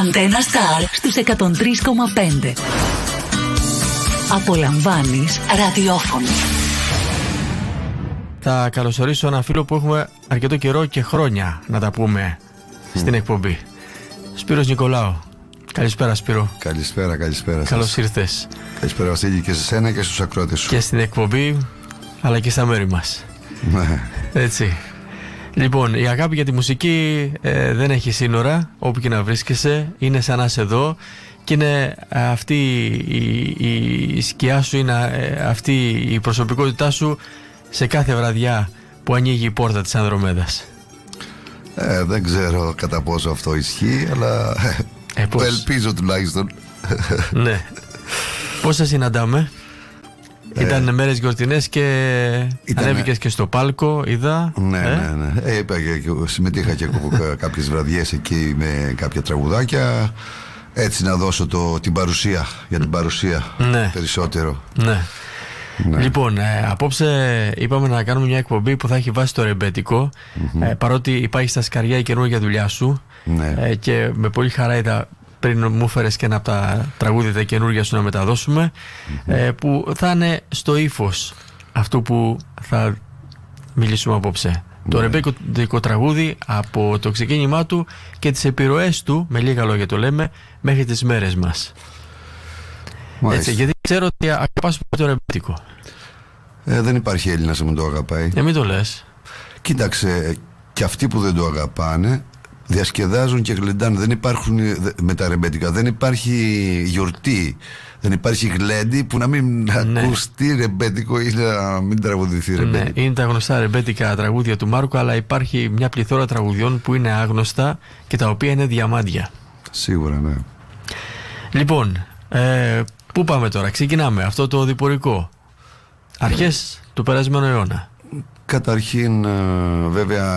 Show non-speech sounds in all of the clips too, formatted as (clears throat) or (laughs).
Αντένα Σταρ στους 103,5. Απολαμβάνεις ραδιόφωνο. Θα καλωσορίσω ένα φίλο που έχουμε αρκετό καιρό και χρόνια να τα πούμε στην εκπομπή. Σπύρος Νικολάου. Καλησπέρα Σπύρο. Καλησπέρα, καλησπέρα. Καλώς ήρθες. Καλησπέρα Βασίλη και σε σένα και στους ακρότες σου. Και στην εκπομπή αλλά και στα μέρη μας. Ναι. Έτσι. Λοιπόν, η αγάπη για τη μουσική ε, δεν έχει σύνορα, όπου και να βρίσκεσαι, είναι σαν να είσαι εδώ και είναι αυτή η, η, σκιά σου, είναι ε, αυτή η προσωπικότητά σου σε κάθε βραδιά που ανοίγει η πόρτα της Ανδρομέδας. Ε, δεν ξέρω κατά πόσο αυτό ισχύει, αλλά Ε, το πώς; ελπίζω τουλάχιστον. ναι. (laughs) Πώς σε συναντάμε; Ήταν μέρες γιορτινές και Ήτανε- ανέβηκες και στο πάλκο, είδα. ναι, ε; ναι, ναι. Ε, είπα και, και συμμετείχα και εγώ κα- (laughs) κάποιες βραδιές εκεί με κάποια τραγουδάκια. Έτσι να δώσω το, την παρουσία, για την παρουσία Ναι. περισσότερο. Ναι. Ναι. Λοιπόν, ε, απόψε είπαμε να κάνουμε μια εκπομπή που θα έχει βάσει το ρεμπετικο ε, παρότι υπάρχει στα σκαριά η καινούργια δουλειά σου Ναι. ε, και με πολύ χαρά είδα πριν μου έφερες και ένα από τα τραγούδια τα καινούργια σου να μεταδώσουμε ε, που θα είναι στο ύφος αυτού που θα μιλήσουμε απόψε. Το ρεμπέτικο τραγούδι από το ξεκίνημά του και τις επιρροές του, με λίγα λόγια το λέμε, μέχρι τις μέρες μας. Μάλιστα. Έτσι, γιατί ξέρω ότι αγαπάς πολύ το ρεμπέτικο. Ε, δεν υπάρχει Έλληνας που μην το αγαπάει. Ε, μην το λες. Κοίταξε, και αυτοί που δεν το αγαπάνε διασκεδάζουν και γλεντάνε. Δεν υπάρχουν ε, δε- με τα ρεμπέτικα. Δεν υπάρχει γιορτή. Δεν υπάρχει γλέντι που να μην Ναι. ακουστεί ρεμπέτικο ή να μην τραγουδηθεί Ναι, ρεμπέτικο. είναι τα γνωστά ρεμπέτικα τραγούδια του Μάρκου, αλλά υπάρχει μια πληθώρα τραγουδιών που είναι άγνωστα και τα οποία είναι διαμάντια. Σίγουρα, ναι. Λοιπόν, ε, πού πάμε τώρα, ξεκινάμε αυτό το διπορικό. Αρχές του περασμένου αιώνα. Καταρχήν, ε, βέβαια,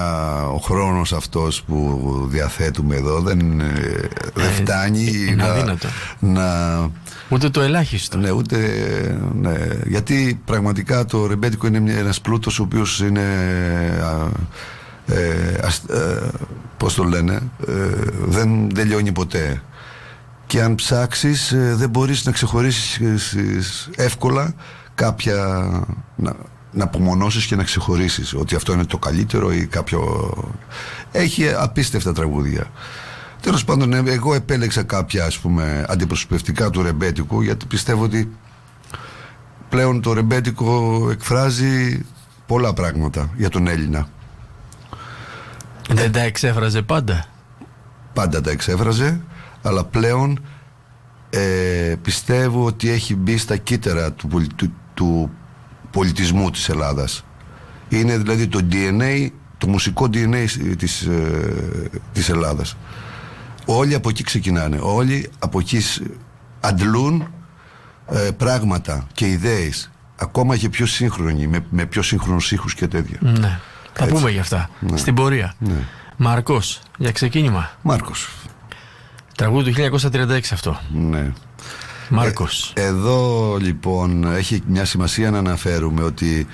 ο χρόνος αυτός που διαθέτουμε εδώ δεν, ε, δεν Ε, φτάνει είναι να, αδύνατο. να Ούτε το ελάχιστο. Ναι, ούτε. Ναι. Γιατί πραγματικά το ρεμπέτικο είναι μια- ένας πλούτος ο οποίος είναι. α, ε, ας- ε, πώς το λένε, ε, δεν τελειώνει ποτέ. Και αν ψάξεις ε, δεν μπορείς να ξεχωρίσεις ε, σ- εύκολα κάποια. Να, να απομονώσεις και να ξεχωρίσεις ότι αυτό είναι το καλύτερο ή κάποιο. Έχει απίστευτα τραγούδια. Τέλος πάντων, ε, εγώ επέλεξα κάποια ας πούμε αντιπροσωπευτικά του ρεμπέτικου γιατί πιστεύω ότι πλέον το ρεμπέτικο εκφράζει πολλά πράγματα για τον Έλληνα. Δεν τα εξέφραζε πάντα. Πάντα τα εξέφραζε, αλλά πλέον ε, πιστεύω ότι έχει μπει στα κύτταρα του, πολι- του, του πολιτισμού της Ελλάδας. Είναι δηλαδή το DNA, το μουσικό DNA της, ε, της Ελλάδας. Όλοι από εκεί ξεκινάνε. Όλοι από εκεί σ- αντλούν ε, πράγματα και ιδέες. Ακόμα και πιο σύγχρονοι, με, με πιο σύγχρονους ήχους και τέτοια. Ναι. Θα Έτσι. πούμε γι' αυτά. Ναι. Στην πορεία. Ναι. Μαρκός, για ξεκίνημα. Μάρκος. Τραγούδι του 1936 αυτό. Ναι. Μάρκος. Ε, εδώ λοιπόν έχει μια σημασία να αναφέρουμε ότι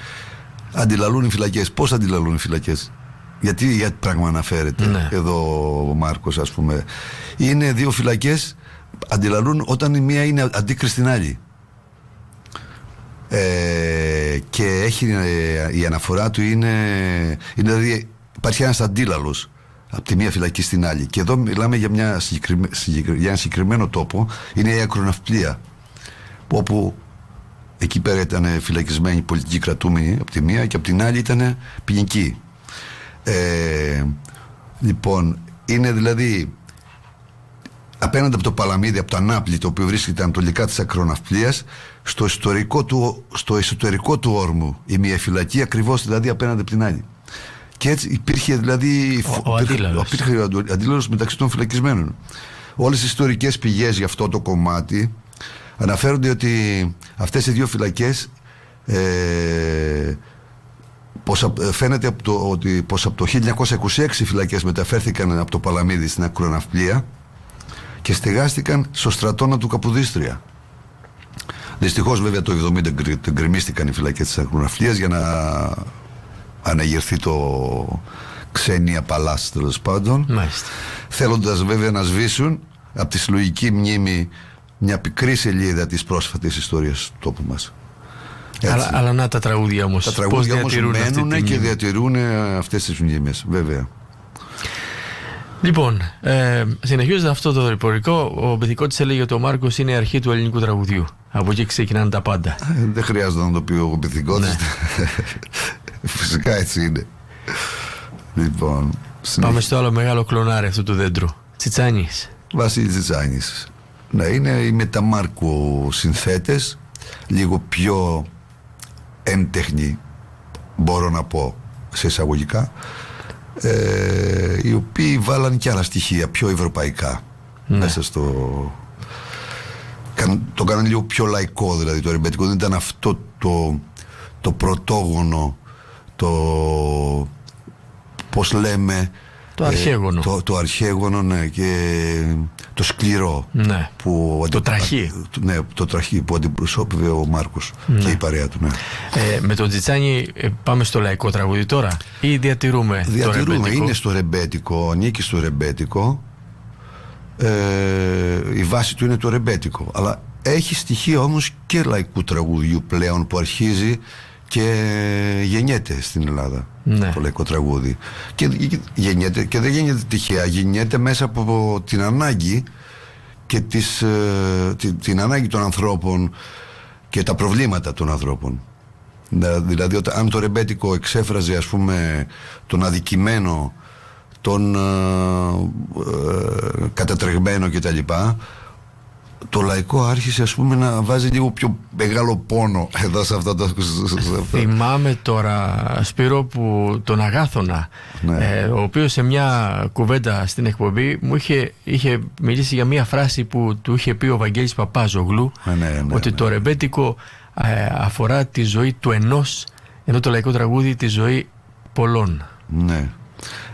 αντιλαλούν οι φυλακές. Πώς αντιλαλούν οι φυλακές; Γιατί για τι πράγμα αναφέρεται Ναι. εδώ ο Μάρκος ας πούμε; Είναι δύο φυλακές αντιλαλούν όταν η μία είναι αντίκριστη στην άλλη. Ε, και έχει ε, η αναφορά του είναι, είναι δηλαδή υπάρχει ένας αντίλαλος από τη μία φυλακή στην άλλη. Και εδώ μιλάμε για, μια συγκεκριμέ- συγκεκρι- για ένα συγκεκριμένο τόπο. Είναι η ακροναυπλία όπου εκεί πέρα ήταν φυλακισμένοι πολιτικοί κρατούμενοι από τη μία και από την άλλη ήταν ποινικοί. Ε, λοιπόν είναι δηλαδή απέναντι από το Παλαμίδι, από το Ανάπλη, το οποίο βρίσκεται ανατολικά της ακροναυπλίας, στο εσωτερικό του, στο εσωτερικό του όρμου, η μία φυλακή, ακριβώς δηλαδή απέναντι από την άλλη. Και έτσι υπήρχε δηλαδή Ο- ο υπήρχε- αντίλαλος. υπήρχε ο αντί- αντίλαλος μεταξύ των φυλακισμένων. Όλες οι ιστορικές πηγές για αυτό το κομμάτι αναφέρονται ότι αυτές οι δύο φυλακές ε, πως, απ- ε, φαίνεται από το, ότι πως από το 1926 οι φυλακές μεταφέρθηκαν από το Παλαμίδι στην Ακροναυπλία και στεγάστηκαν στο στρατόνα του Καπουδίστρια. Δυστυχώς βέβαια το 70 γκρι- γκρεμίστηκαν οι φυλακές της Ακροναυπλίας για να αναγερθεί το ξένια παλάς τέλος πάντων Μάλιστα. θέλοντας βέβαια να σβήσουν από τη συλλογική μνήμη μια πικρή σελίδα της πρόσφατης ιστορίας του τόπου μας. Έτσι. Αλλά, αλλά να τα τραγούδια όμως. Τα τραγούδια όμως διατηρούν αυτή τη μένουν και μνήμη; διατηρούν ε, αυτές τις μνήμες, βέβαια. Λοιπόν, ε, συνεχίζοντας αυτό το ρηπορικό, ο Μπεθικότης έλεγε ότι ο Μάρκος είναι η αρχή του ελληνικού τραγουδιού. Από εκεί ξεκινάνε τα πάντα. Ε, Δεν χρειάζεται να το πει ο πυθικός Ναι. (laughs) Φυσικά έτσι είναι. Λοιπόν, Πάμε στο άλλο μεγάλο κλονάρι αυτού του δέντρου. Τσιτσάνης. Βασίλη Τσιτσάνης. Ναι, είναι οι μεταμάρκου συνθέτες, λίγο πιο έντεχνοι, μπορώ να πω, σε εισαγωγικά, ε, οι οποίοι βάλαν και άλλα στοιχεία πιο ευρωπαϊκά Ναι. μέσα στο... Καν- Το κάναν λίγο πιο λαϊκό δηλαδή το ρεμπέτικο δεν ήταν αυτό το, το πρωτόγονο το πώς λέμε Το αρχαίγωνο. το, το αρχαίγωνο ναι, και το σκληρό Ναι. που Το αντιπα- τραχή. ναι, το τραχή που αντιπροσώπευε ο Μάρκος και η παρέα του ναι. Ε, με τον Τσιτσάνη ε, πάμε στο λαϊκό τραγούδι τώρα ή διατηρούμε, το Διατηρούμε, ρεμπέτικο; είναι στο ρεμπέτικο, ανήκει στο ρεμπέτικο. Ε, η βάση του είναι το ρεμπέτικο. Αλλά έχει στοιχεία όμως και λαϊκού τραγουδιού πλέον που αρχίζει και γεννιέται στην Ελλάδα Ναι. το λαϊκό τραγούδι. Και γεννιέται και δεν γεννιέται τυχαία, γεννιέται μέσα από την ανάγκη και τις, ε, την, την ανάγκη των ανθρώπων και τα προβλήματα των ανθρώπων. Δα- Δηλαδή όταν, αν το ρεμπέτικο εξέφραζε ας πούμε τον αδικημένο, τον ε, ε, κατατρεγμένο κτλ. Το λαϊκό άρχισε ας πούμε να βάζει λίγο πιο μεγάλο πόνο εδώ σε αυτό το... σε αυτό. Θυμάμαι τώρα Σπύρο που τον Αγάθωνα Ναι. ε, ο οποίος σε μια κουβέντα στην εκπομπή μου είχε, είχε μιλήσει για μια φράση που του είχε πει ο Βαγγέλης Παπάζογλου Ε, ναι, ναι, ότι ναι. το ρεμπέτικο ε, αφορά τη ζωή του ενός ενώ το λαϊκό τραγούδι τη ζωή πολλών. Ναι.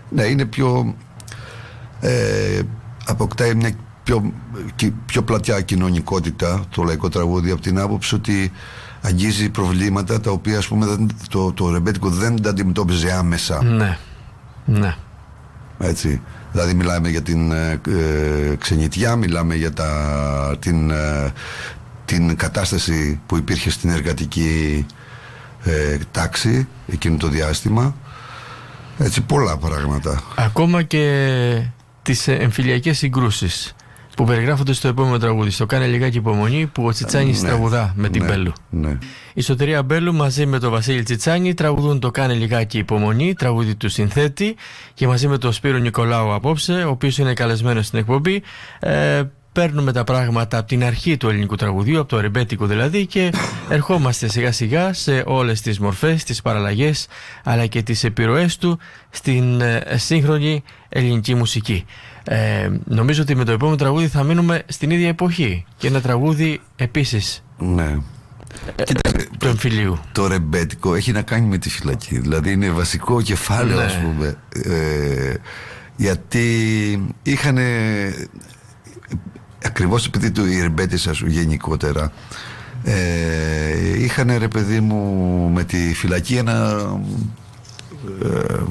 Ναι, είναι πιο. Ε, αποκτάει μια πιο, κι- πιο πλατιά κοινωνικότητα το λαϊκό τραγούδι από την άποψη ότι αγγίζει προβλήματα τα οποία ας πούμε δεν, το, το ρεμπέτικο δεν τα αντιμετώπιζε άμεσα. Ναι, ναι. Έτσι. Δηλαδή μιλάμε για την ε, ε, ξενιτιά, μιλάμε για τα, την, ε, την κατάσταση που υπήρχε στην εργατική ε, τάξη εκείνο το διάστημα. Έτσι πολλά πράγματα. Ακόμα και τις ε, εμφυλιακές συγκρούσεις που περιγράφονται στο επόμενο τραγούδι. Στο κάνε λιγάκι υπομονή που ο Τσιτσάνης Ναι. τραγουδά με την Ναι, Μπέλου. Ναι. Η Σωτηρία Μπέλου μαζί με τον Βασίλη Τσιτσάνη τραγουδούν το Κάνε λιγάκι υπομονή, τραγούδι του συνθέτη και μαζί με τον Σπύρο Νικολάου απόψε, ο οποίος είναι καλεσμένος στην εκπομπή, ε, παίρνουμε τα πράγματα από την αρχή του ελληνικού τραγουδιού, από το ρεμπέτικο δηλαδή και ερχόμαστε σιγά σιγά σε όλες τις μορφές, τις παραλλαγές αλλά και τις επιρροές του στην ε, σύγχρονη ελληνική μουσική. Ε, νομίζω ότι με το επόμενο τραγούδι θα μείνουμε στην ίδια εποχή και ένα τραγούδι επίσης ναι. Κοίταξε, του εμφυλίου. το ρεμπέτικο έχει να κάνει με τη φυλακή. Δηλαδή είναι βασικό κεφάλαιο, Ναι. ας πούμε. Ε, γιατί είχαν. Ακριβώς επειδή το οι ρεμπέτες ας πούμε, γενικότερα ε, είχαν ρε παιδί μου με τη φυλακή ένα ε,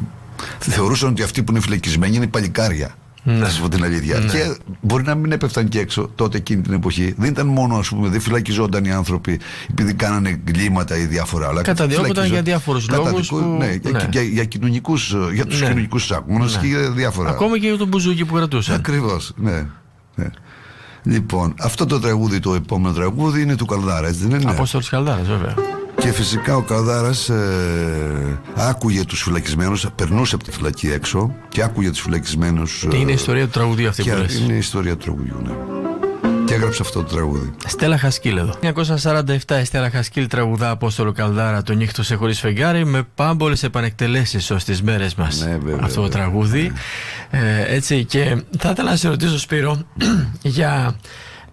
θεωρούσαν ότι αυτοί που είναι φυλακισμένοι είναι παλικάρια Ναι. να σας πω την αλήθεια Ναι. και μπορεί να μην έπεφταν και έξω τότε εκείνη την εποχή δεν ήταν μόνο ας πούμε δεν φυλακιζόταν οι άνθρωποι επειδή κάνανε εγκλήματα ή διάφορα αλλά Καταδιώκονταν φυλακιζό- για διάφορους λόγους Καταδικο- που- ναι, για, ναι. για, για, κοινωνικούς, για τους Ναι. κοινωνικούς αγώνες Ναι. και για διάφορα Ακόμα και για τον Μπουζούκι που κρατούσαν. Ακριβώς, ναι. ναι. Λοιπόν, αυτό το τραγούδι, το επόμενο τραγούδι είναι του Καλδάρα, έτσι δεν είναι; Απόστολος Καλδάρας βέβαια. Και φυσικά ο Καλδάρας ε, άκουγε τους φυλακισμένους, περνούσε από τη φυλακή έξω και άκουγε τους φυλακισμένους. ε, Και είναι η ιστορία του τραγουδιού αυτή και που λες; είναι η ιστορία του τραγουδιού, ναι. Και έγραψε αυτό το τραγούδι. Στέλλα Χασκίλ εδώ. 1947 η Στέλλα Χασκίλ τραγουδά Απόστολο Καλδάρα το νύχτο σε χωρίς φεγγάρι με πάμπολες επανεκτελέσεις ως τις μέρες μας. Ναι, βέβαια, Αυτό το βέβαια. τραγούδι. Ε, έτσι και θα ήθελα να σε ρωτήσω Σπύρο (clears throat) για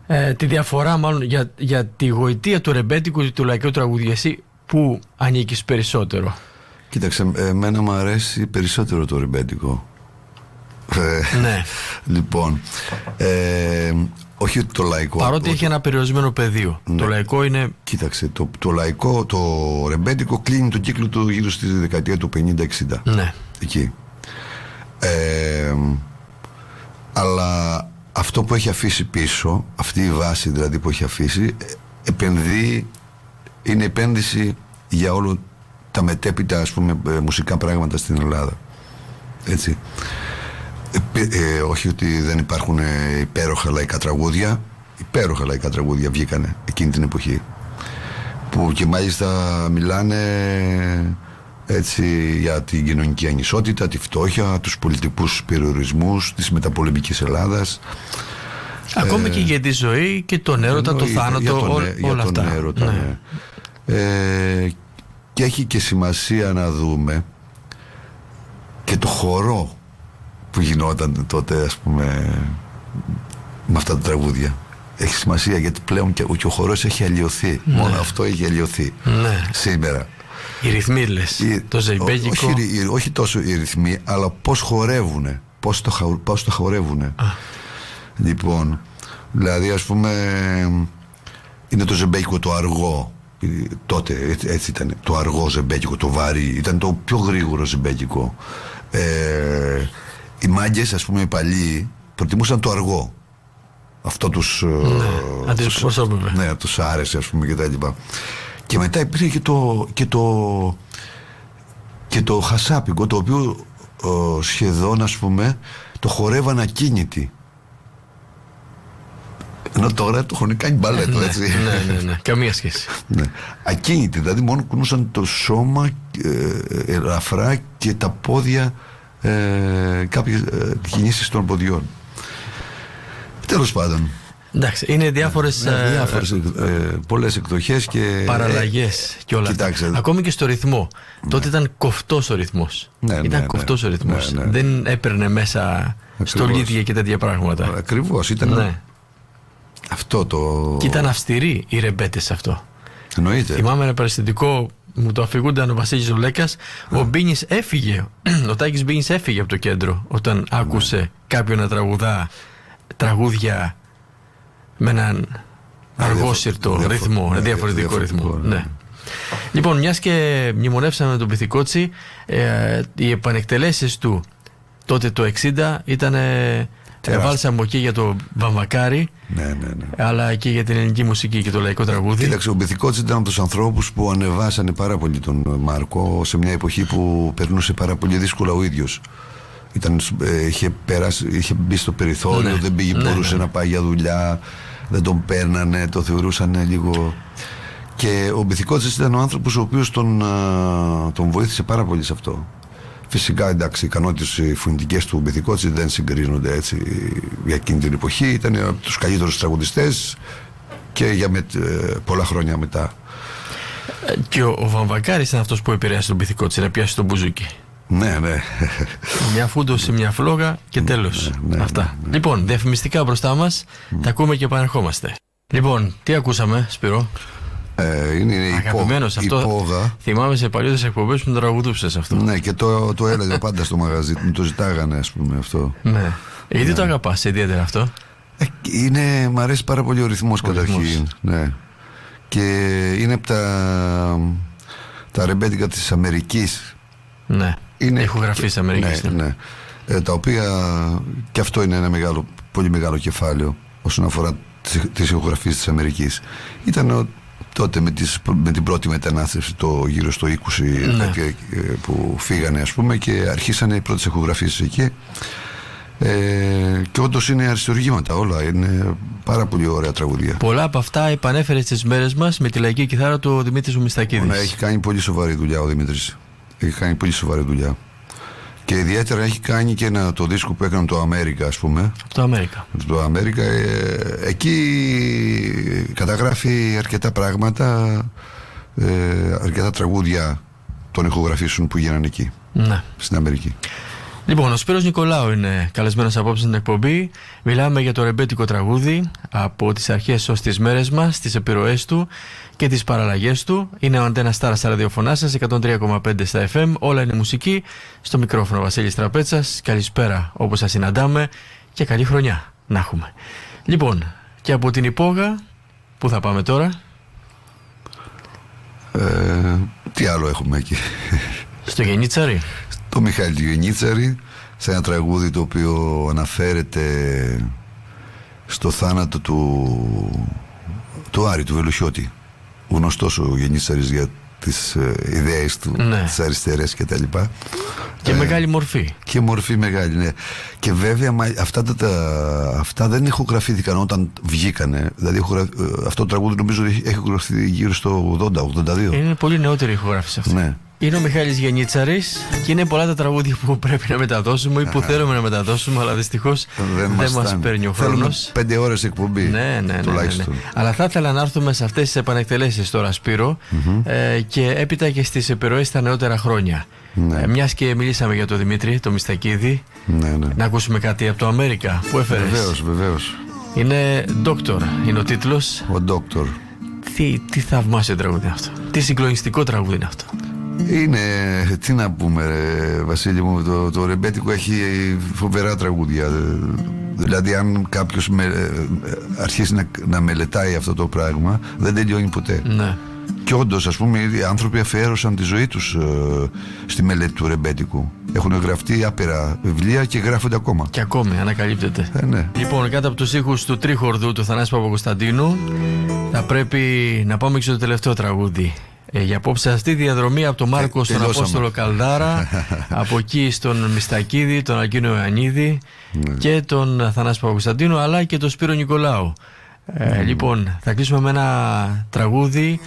ε, τη διαφορά μάλλον για, για τη γοητεία του ρεμπέτικου και του λαϊκού τραγουδιού. Εσύ που ανήκεις περισσότερο; Κοίταξε, εμένα μου αρέσει περισσότερο το ρεμπέτικο. Ε, ναι. (laughs) Λοιπόν, ε, όχι το λαϊκό. Παρότι το- έχει ένα περιορισμένο πεδίο. Ναι. Το λαϊκό είναι Κοίταξε, το, το λαϊκό, το ρεμπέτικο κλείνει τον κύκλο του γύρω στη δεκαετία του 50-60. ναι. Εκεί. Ε, αλλά αυτό που έχει αφήσει πίσω, αυτή η βάση δηλαδή που έχει αφήσει, ε, επενδύει, είναι επένδυση για όλο τα μετέπειτα ας πούμε ε, μουσικά πράγματα στην Ελλάδα. Έτσι. Ε, όχι ότι δεν υπάρχουν υπέροχα λαϊκά τραγούδια, υπέροχα λαϊκά τραγούδια βγήκανε εκείνη την εποχή που και μάλιστα μιλάνε έτσι για την κοινωνική ανισότητα, τη φτώχεια, τους πολιτικούς περιορισμούς της μεταπολεμικής Ελλάδας Ακόμη και για τη ζωή και τον έρωτα, το θάνατο, τον, όλα, για όλα τον αυτά. έρωτα, Ναι. ναι. Ε, και έχει και σημασία να δούμε και το χορό που γινόταν τότε ας πούμε με αυτά τα τραγούδια έχει σημασία γιατί πλέον και, και ο χορός έχει αλλοιωθεί μόνο αυτό έχει αλλοιωθεί Ναι. σήμερα Οι ρυθμοί λες, οι- το ζεϊμπέκικο. όχι, οι- όχι τόσο οι ρυθμοί, αλλά πώς χορεύουνε. Πώς το, χα- πώς το χορεύουνε. Λοιπόν, δηλαδή ας πούμε είναι το ζεμπέκικο το αργό. Ε, Τότε έτσι, έτσι ήταν το αργό ζεμπέκικο, το βαρύ. Ήταν το πιο γρήγορο ζεμπέκικο. Ε, οι μάγκες, ας πούμε οι παλιοί, προτιμούσαν το αργό. Αυτό τους... ε, τους- αντιπροσώπευε. ναι, τους άρεσε ας πούμε και τα λοιπά. Και μετά υπήρχε και το, και το, και το χασάπικο το οποίο ε, σχεδόν ας πούμε το χορεύαν ακίνητοι. Ενώ τώρα το έχουν κάνει μπαλέτο έτσι. ναι, ναι, ναι. Καμία σχέση. Ναι. Ακίνητοι, δηλαδή μόνο κουνούσαν το σώμα ε, ελαφρά και τα πόδια ε, κάποιες ε, κινήσεις των ποδιών. Τέλος πάντων. Εντάξει, είναι διάφορες Ναι, ε, διάφορες, ε, πολλές εκδοχές και παραλλαγές και όλα Κοιτάξτε. αυτά. Ακόμη και στο ρυθμό. Τότε ήταν κοφτός ο ρυθμός. Ναι, ήταν ναι, κοφτός ναι. ο ρυθμός. Ναι, ναι. Δεν έπαιρνε μέσα στολίδια και τέτοια πράγματα. Ακριβώς ήταν Ναι. αυτό το... Και ήταν αυστηροί οι ρεμπέτες σε αυτό. Εννοείται. Θυμάμαι ένα περιστατικό, μου το αφηγούνταν ο Βασίλης Ζολέκα. Ο Μπίνης έφυγε, (clears throat) ο Τάκης Μπίνης έφυγε από το κέντρο όταν άκουσε κάποιον να τραγουδά τραγούδια με έναν αργόσυρτο διαφο- ρυθμό, ναι, διαφορετικό ρυθμό. διαφορετικό, ναι. Ναι. Λοιπόν, μιας και μνημονεύσαμε τον Πυθικότσι, ε, οι επανεκτελέσεις του τότε το 60 ήταν Τεράστιο. βάλσαμο και για το Βαμβακάρι, Ναι, ναι, ναι. αλλά και για την ελληνική μουσική και το λαϊκό τραγούδι. Κοίταξε, ο Μπιθικότης ήταν από τους ανθρώπους που ανεβάσανε πάρα πολύ τον Μάρκο σε μια εποχή που περνούσε πάρα πολύ δύσκολα ο ίδιος. Ήταν, ε, είχε, περάσει, είχε μπει στο περιθώριο, Ναι. δεν πήγε, Ναι, μπορούσε ναι. να πάει για δουλειά, δεν τον παίρνανε, το θεωρούσαν λίγο... Και ο Μπιθικότης ήταν ο άνθρωπος ο οποίος τον, α, τον βοήθησε πάρα πολύ σε αυτό. Φυσικά εντάξει, οι ικανότητες φωνητικέ του Μπιθικότση δεν συγκρίνονται έτσι για εκείνη την εποχή. Ήταν από τους καλύτερους τραγουδιστές και για με, ε, πολλά χρόνια μετά. Ε, Και ο, ο Βαμβακάρης ήταν αυτός που επηρέασε τον Πυθικότσι να πιάσει τον μπουζούκι. Ναι, ναι. Μια φούντωση, μια φλόγα και τέλος. ναι, Αυτά. Λοιπόν, διαφημιστικά μπροστά μας, τα ακούμε και επανερχόμαστε. Λοιπόν, τι ακούσαμε, Σπυρό; Ε, είναι η, υπό, Αγαπημένος η αυτό. πόγα. Θυμάμαι σε παλιότερες εκπομπές που μου το τραγουδούσες αυτό. Ναι, και το, το έλεγα πάντα στο μαγαζί. Μου το ζητάγανε, ας πούμε αυτό. Ναι. Γιατί το αγαπάς ιδιαίτερα αυτό; Ε, είναι, μ' αρέσει πάρα πολύ ο ρυθμός Ο ρυθμός. καταρχήν. Ναι. Και είναι από τα, τα ρεμπέτικα της Αμερικής. Ναι. Είναι Ηχογραφής Αμερικής. Ναι, ναι. Ε, τα οποία και αυτό είναι ένα μεγάλο, πολύ μεγάλο κεφάλαιο όσον αφορά τις, τις ηχογραφίες της Αμερικής. Ήταν ο- τότε με, τις, με την πρώτη μετανάστευση το γύρω στο 20 Ναι. τέτοια, ε, που φύγανε ας πούμε και αρχίσανε οι πρώτες ηχογραφίες εκεί ε, και όντως είναι αριστουργήματα όλα είναι πάρα πολύ ωραία τραγουδία Πολλά από αυτά επανέφερε στις μέρες μας με τη λαϊκή κιθάρα του ο Δημήτρης Μιστακίδης. Ναι, έχει κάνει πολύ σοβαρή δουλειά ο Δημήτρης έχει κάνει πολύ σοβαρή δουλειά και ιδιαίτερα έχει κάνει και ένα, το δίσκο που έκανε το Αμέρικα ας πούμε Από το Αμέρικα. το Αμέρικα ε, εκεί καταγράφει αρκετά πράγματα ε, αρκετά τραγούδια των ηχογραφήσεων που γίνανε εκεί Ναι. στην Αμερική Λοιπόν, ο Σπύρος Νικολάου είναι καλεσμένος απόψε στην εκπομπή. Μιλάμε για το ρεμπέτικο τραγούδι από τις αρχές ως τις μέρες μας, τις επιρροές του και τις παραλλαγές του. Είναι ο Αντένα Στάρα στα ραδιοφωνά σας, 103,5 στα FM. Όλα είναι μουσική. Στο μικρόφωνο Βασίλης Τραπέτσας. Καλησπέρα όπως σας συναντάμε και καλή χρονιά να έχουμε. Λοιπόν, και από την υπόγα, πού θα πάμε τώρα, ε, τι άλλο έχουμε εκεί; Στο Γενίτσαρι. το Μιχάλη Γενίτσαρη σε ένα τραγούδι το οποίο αναφέρεται στο θάνατο του, του Άρη, του Βελουχιώτη. Γνωστός ο Γεννήσαρης για τις ε, ιδέες του, Ναι. τις αριστερές και τα λοιπά. Και Ε, μεγάλη μορφή. Και μορφή μεγάλη, ναι. Και βέβαια μα, αυτά, τα, τα- αυτά δεν ηχογραφήθηκαν όταν βγήκανε. Δηλαδή ηχογρα- ε, αυτό το τραγούδι νομίζω ότι έχει ηχογραφηθεί γύρω στο 80-82. Είναι πολύ νεότερη η ηχογράφηση αυτή. Ναι. Είναι ο Μιχάλης Γενίτσαρης και είναι πολλά τα τραγούδια που πρέπει να μεταδώσουμε ή που θέλουμε να μεταδώσουμε, αλλά δυστυχώς δεν, μας φτάνει. παίρνει ο Θέλουμε χρόνος. πέντε ώρες εκπομπή. Ναι, ναι, ναι, ναι, ναι. τουλάχιστον. Αλλά θα ήθελα να έρθουμε σε αυτές τις επανεκτελέσεις τώρα, Σπύρο, ε, και έπειτα και στις επιρροές στα νεότερα χρόνια. Ναι. Ε, μιας και μιλήσαμε για τον Δημήτρη, τον Μιστακίδη, Ναι, ναι. να ακούσουμε κάτι από το Αμέρικα που έφερες; Βεβαίως, βεβαίως. Είναι Doctor, είναι ο τίτλος. Ο Ντόκτορ. Τι, τι θαυμάσιο τραγούδι είναι αυτό. Τι συγκλονιστικό τραγούδι είναι αυτό. Είναι, τι να πούμε ρε, Βασίλη μου, το, το ρεμπέτικο έχει φοβερά τραγούδια. Δηλαδή αν κάποιος με, ε, αρχίσει να, να μελετάει αυτό το πράγμα δεν τελειώνει ποτέ. Ναι. Και όντως, ας πούμε, οι άνθρωποι αφιέρωσαν τη ζωή τους στη μελέτη του ρεμπέτικου. Έχουν γραφτεί άπειρα βιβλία και γράφονται ακόμα. Και ακόμη ανακαλύπτεται. Ε, ναι. Λοιπόν, κάτω από τους ήχους του Τρίχορδου του Θανάση Παπακοσταντίνου θα πρέπει να πάμε και στο τελευταίο τραγούδι. Ε, για απόψε αυτή τη διαδρομή από τον Μάρκο Ε, στον τελειώσαμε. Απόστολο Καλδάρα, (laughs) από εκεί στον Μιστακίδη, τον Αλκίνο Ιωαννίδη Ναι. και τον Θανάση Παπακοσταντίνου αλλά και τον Σπύρο Νικολάου. Ε, λοιπόν, θα κλείσουμε με ένα τραγούδι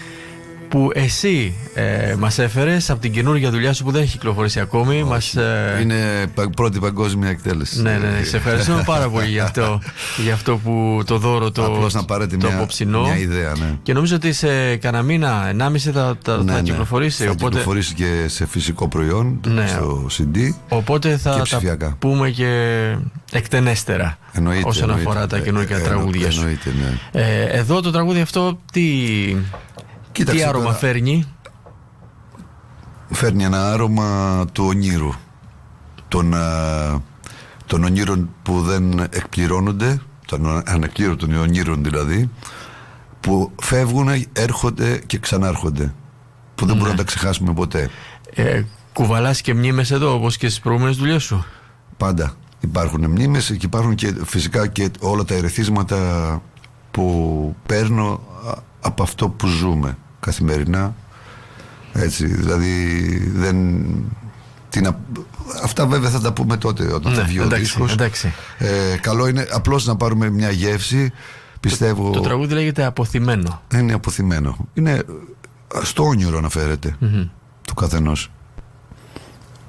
που εσύ ε, μας έφερες από την καινούργια δουλειά σου που δεν έχει κυκλοφορήσει ακόμη. Μας, ε, Είναι πα- πρώτη παγκόσμια εκτέλεση. ναι, ναι, ναι, σε ευχαριστούμε πάρα πολύ για αυτό, για αυτό που το δώρο το, Απλώς να πάρετε το μια, απόψινό. μια ιδέα, ναι. Και νομίζω ότι σε κανένα μήνα, ενάμιση θα, θα, Ναι, θα ναι. κυκλοφορήσει. Θα οπότε, κυκλοφορήσει και σε φυσικό προϊόν, Ναι. στο CD. οπότε θα και τα ψηφιακά. πούμε και εκτενέστερα Εννοείται, όσον εννοείται. αφορά τα Ε, καινούργια ε, τραγούδια σου. Εννοείται, ναι. Ε, εδώ το τραγούδι αυτό τι, Κοίταξε τι άρωμα τώρα. φέρνει; Φέρνει ένα άρωμα του ονείρου. Των, α, των ονείρων που δεν εκπληρώνονται, των ανεκπλήρωτων ονείρων δηλαδή, που φεύγουν, έρχονται και ξανάρχονται. Που δεν μπορούμε να τα ξεχάσουμε ποτέ. Ε, κουβαλάς και μνήμες εδώ όπως και στις προηγούμενες δουλειές σου; Πάντα υπάρχουν μνήμες και υπάρχουν και φυσικά και όλα τα ερεθίσματα που παίρνω α, από αυτό που ζούμε καθημερινά. Έτσι, δηλαδή δεν... Τι να- αυτά βέβαια θα τα πούμε τότε όταν θα Ναι, βγει ο εντάξει, δίσκος. εντάξει. Ε, καλό είναι απλώς να πάρουμε μια γεύση. Πιστεύω Το τραγούδι λέγεται Αποθυμένο. είναι αποθυμένο. Είναι ε, στο όνειρο αναφέρεται του καθενός.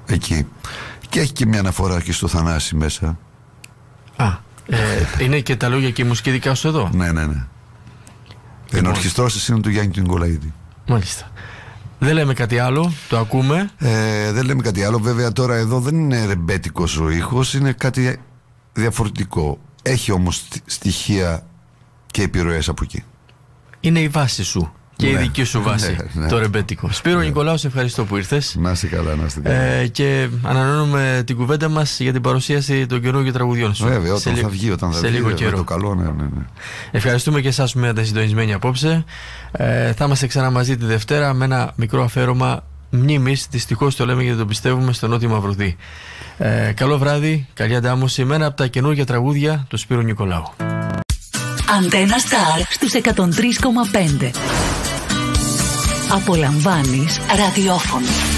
Εκεί. Και έχει και μια αναφορά και στο Θανάση μέσα. Α, ε, είναι και τα λόγια και η μουσική δικά σου εδώ; Ναι, ναι, ναι. Ενορχιστρώσεις είναι του Γιάννη του Νικολαίδη. Μάλιστα. Δεν λέμε κάτι άλλο, το ακούμε. Ε, δεν λέμε κάτι άλλο. Βέβαια τώρα εδώ δεν είναι ρεμπέτικος ο ήχος, είναι κάτι διαφορετικό. Έχει όμως στοι- στοιχεία και επιρροές από εκεί. Είναι η βάση σου και η Ναι. δική σου βάση, Ναι, ναι. το ρεμπέτικο. Σπύρο Νικολάου, σε ευχαριστώ που ήρθες. Να είστε καλά, να είστε καλά. Ε, και ανανεώνουμε την κουβέντα μας για την παρουσίαση των καινούργιων τραγουδιών σου. Βέβαια, Σε όταν λι- θα βγει, όταν θα σε βγει, λίγο με καιρό. το καλό, ναι, ναι, ναι. Ευχαριστούμε και εσάς που μείνατε συντονισμένοι απόψε. Ε, θα είμαστε ξανά μαζί τη Δευτέρα με ένα μικρό αφαίρωμα μνήμης. Δυστυχώς το λέμε γιατί το πιστεύουμε στο Νότιο Μαυρουδί. Ε, καλό βράδυ, καλή αντάμωση με ένα από τα καινούργια τραγούδια του Σπύρου Νικολάου. Αντένα Σταρ στους 103,5. Απολαμβάνεις ραδιόφωνο.